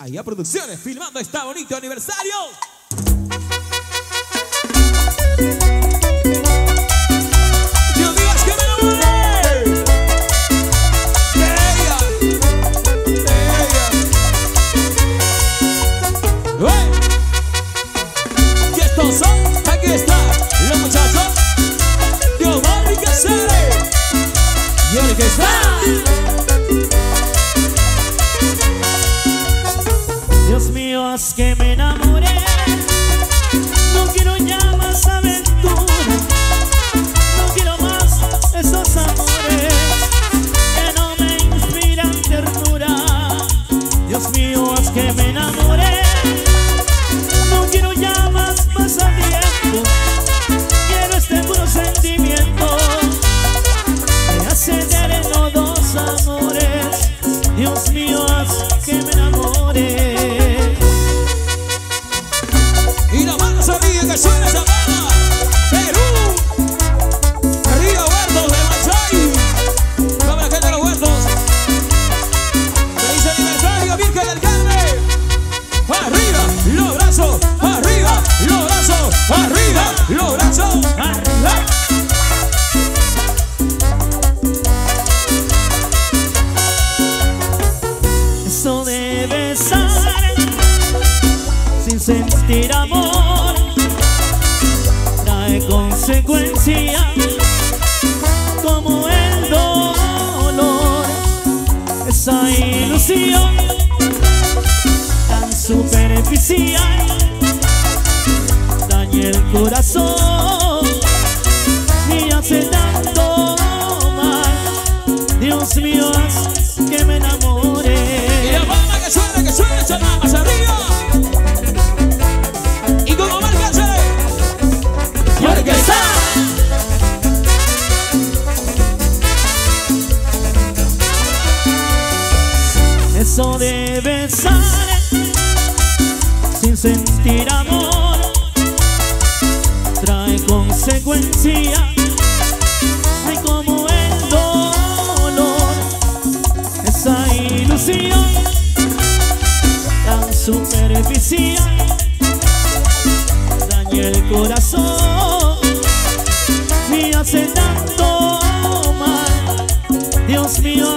Allá Producciones, filmando esta bonito aniversario. Es que me enamoré. No quiero ya más aventura. No quiero más esos amores que no me inspiran ternura. Dios mío, es que me enamoré. Arriba, los brazos. Arriba, los brazos. Arriba. Eso de besar sin sentir amor trae consecuencias como el dolor. Esa ilusión superficial daña el corazón y hace tanto mal. Dios mío, haz que me enamore. Y la palma que suena, que suena, chamamas arriba. Y como marca Y ahora que está. Eso de besar sentir amor trae consecuencias ay como el dolor esa ilusión tan superficial daña el corazón me hace tanto mal. Dios mío,